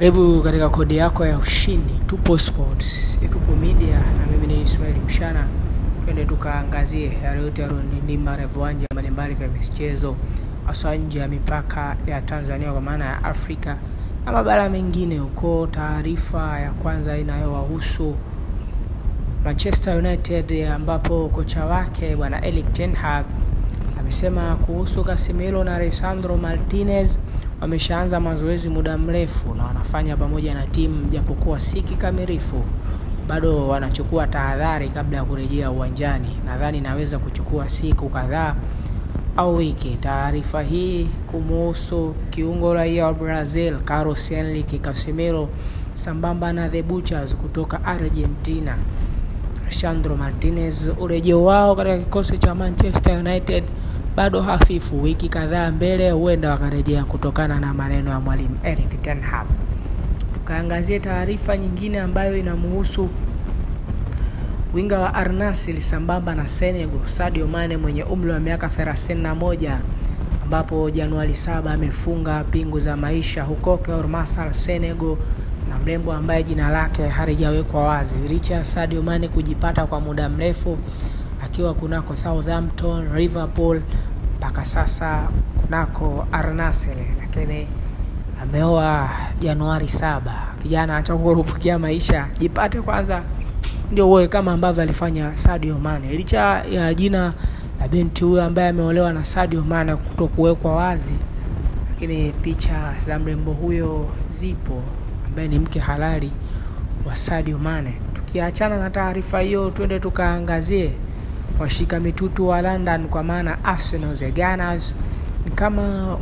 Karibu katika kodi yako ya ushindi. Tupo Sports, Tupo Media na mimi ni Ismail Mshana. Twende tukaangazie yale yote yaliyonilima na viwanja mbalimbali vya michezo hasa nje ya mipaka ya Tanzania kwa maana ya Afrika na mabara mengine huko. Taarifa ya kwanza inayowahusu Manchester United ambapo kocha wake bwana Erik ten Hag amesema kuhusu Casemiro na Alessandro Martinez wameshaanza mazoezi muda mrefu na wanafanya pamoja na timu, japokuwa si kikamilifu, bado wanachukua tahadhari kabla ya kurejea uwanjani. Nadhani naweza kuchukua siku kadhaa au wiki. Taarifa hii kumuhusu kiungo raia wa Brazil Carlos Enrique Casemiro sambamba na the Butchers kutoka Argentina Sandro Martinez, urejeo wao katika kikosi cha Manchester United bado hafifu. Wiki kadhaa mbele huenda wakarejea kutokana na maneno ya mwalimu Erik ten Hag. Tukaangazie taarifa nyingine ambayo inamuhusu winga wa Arnasil sambamba na Senegal Sadio Mane mwenye umri wa miaka 31 ambapo Januari saba amefunga pingu za maisha huko Keur Masal, Senegal na mrembo ambaye jina lake halijawekwa wazi, licha Sadio Mane kujipata kwa muda mrefu akiwa kunako Southampton, Liverpool mpaka sasa kunako arnasel lakini ameoa Januari saba. Kijana acha kurupukia maisha, jipate kwanza ndio uwe kama ambavyo alifanya Sadio Mane. Licha ya jina la binti huyo ambaye ameolewa na Sadio Mane kuto kuwekwa wazi, lakini picha za mrembo huyo zipo, ambaye ni mke halali wa Sadio Mane. Tukiachana na taarifa hiyo, twende tukaangazie washika mitutu wa London kwa maana Arsenal the Gunners. Ni kama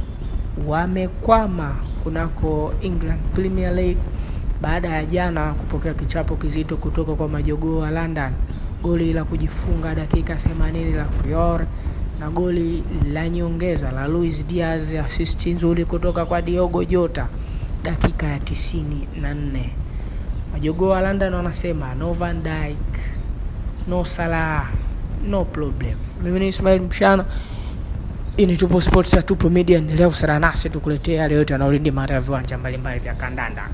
wamekwama kunako England Premier League baada ya jana kupokea kichapo kizito kutoka kwa majogoo wa London, goli la kujifunga dakika 80 la Prior na goli la nyongeza la Luis Diaz, assist nzuri kutoka kwa Diogo Jota dakika ya tisini na nne. Majogoo wa London wanasema no Van Dijk, no Salah no problem. Mimi ni Ismail Mshana, hii ni Tupo Sports ya Tupo Media. Endelea kusara nasi tukuletea yale yote yanayorindima ya viwanja mbalimbali vya kandanda.